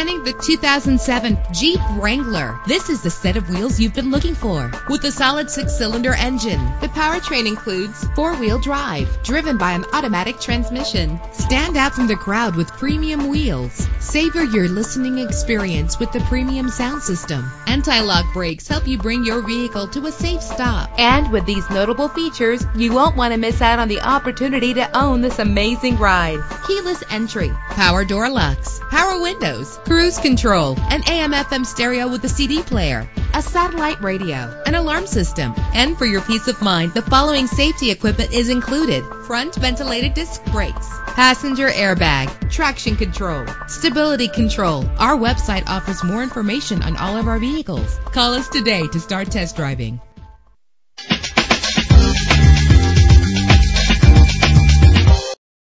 Presenting the 2007 Jeep Wrangler. This is the set of wheels you've been looking for. With a solid six-cylinder engine, the powertrain includes four-wheel drive, driven by an automatic transmission. Stand out from the crowd with premium wheels. Savor your listening experience with the premium sound system. Anti-lock brakes help you bring your vehicle to a safe stop. And with these notable features, you won't want to miss out on the opportunity to own this amazing ride. Keyless entry, power door locks, power windows, cruise control, an AM FM stereo with a CD player, a satellite radio, an alarm system. And for your peace of mind, the following safety equipment is included. Front ventilated disc brakes, passenger airbag, traction control, stability control. Our website offers more information on all of our vehicles. Call us today to start test driving.